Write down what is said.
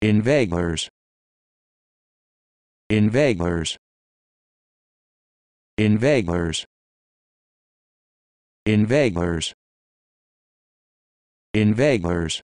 inveiglers. Inveiglers. Inveiglers. Inveiglers. Inveiglers.